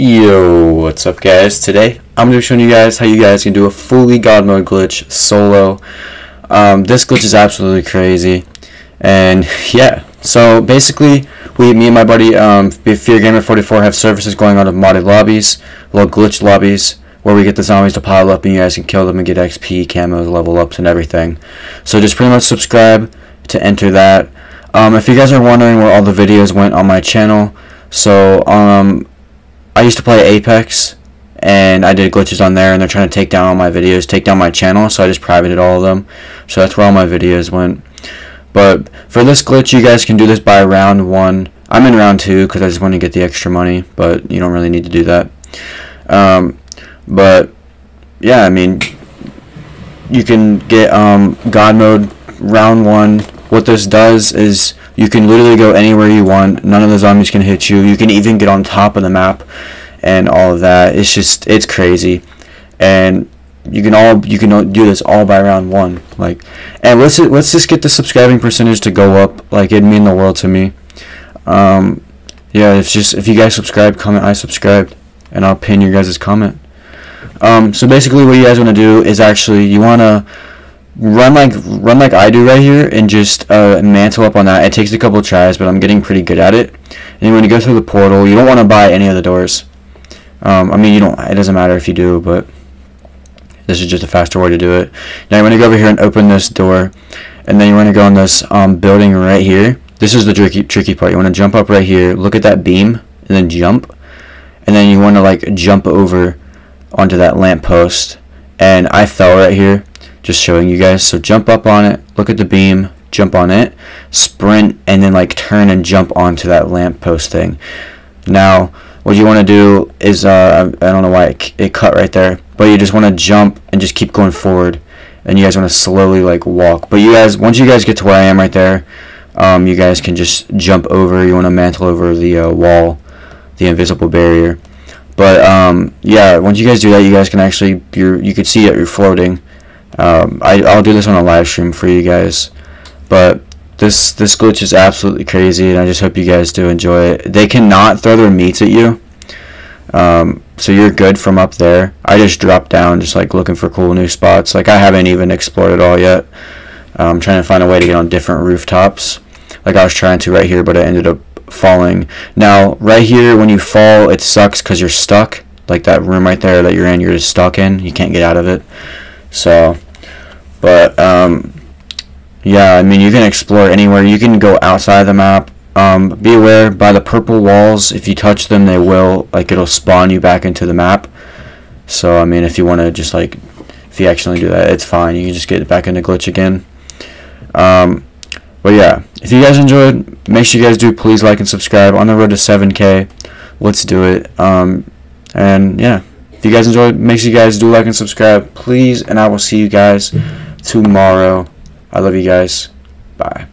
Yo, what's up guys? Today I'm going to be showing you guys how you guys can do a fully God mode glitch solo. Um, this glitch is absolutely crazy. And yeah, so basically we, me and my buddy um, Fear Gamer 44 have services going on of modded lobbies, little glitch lobbies, where we get the zombies to pile up and you guys can kill them and get XP, camos, level ups, and everything. So just pretty much subscribe to enter that. Um, if you guys are wondering where all the videos went on my channel, so um, I used to play Apex, and I did glitches on there, and they're trying to take down all my videos, take down my channel, so I just privated all of them. So that's where all my videos went. But for this glitch, you guys can do this by round one. I'm in round two because I just want to get the extra money, but you don't really need to do that. Um, but yeah, I mean, you can get um, God mode round one. What this does is you can literally go anywhere you want. None of the zombies can hit you. You can even get on top of the map and all of that. It's just it's crazy, and you can all you can do this all by round one. Like, and let's let's just get the subscribing percentage to go up. Like it'd mean the world to me. Um, yeah, it's just if you guys subscribe, comment I subscribed, and I'll pin your guys' comment. Um, so basically, what you guys want to do is actually you want to run like run like I do right here and just uh, mantle up on that. It takes a couple tries, but I'm getting pretty good at it. And when you go through the portal, you don't want to buy any of the doors. Um, I mean, you don't. It doesn't matter if you do, but this is just a faster way to do it. Now you want to go over here and open this door, and then you want to go in this um, building right here. This is the tricky tricky part. You want to jump up right here, look at that beam, and then jump, and then you want to like jump over onto that lamp post. And I fell right here just showing you guys. So jump up on it, look at the beam, jump on it, sprint, and then like turn and jump onto that lamppost thing. Now, what you want to do is, uh, I don't know why it, it cut right there, but you just want to jump and just keep going forward. And you guys want to slowly like walk. But you guys, once you guys get to where I am right there, um, you guys can just jump over. You want to mantle over the uh, wall, the invisible barrier. But um, yeah, once you guys do that, you guys can actually you you can see that you're floating. Um, I, I'll do this on a live stream for you guys. But this this glitch is absolutely crazy, and I just hope you guys do enjoy it. They cannot throw their meats at you. Um, so you're good from up there. I just dropped down, just like looking for cool new spots. Like I haven't even explored it all yet. I'm trying to find a way to get on different rooftops. Like I was trying to right here, but I ended up falling. Now, right here, when you fall, it sucks because you're stuck. Like that room right there that you're in, you're just stuck in. You can't get out of it. So, but um, yeah, I mean, you can explore anywhere. You can go outside the map. Um, be aware by the purple walls. If you touch them, they will like it'll spawn you back into the map. So I mean, if you want to just like, if you actually do that, it's fine. You can just get back into glitch again. Um, but yeah, if you guys enjoyed, make sure you guys do please like and subscribe. On the road to 7K, let's do it. Um, and yeah. If you guys enjoyed, make sure you guys do like and subscribe, please. And I will see you guys tomorrow. I love you guys. Bye.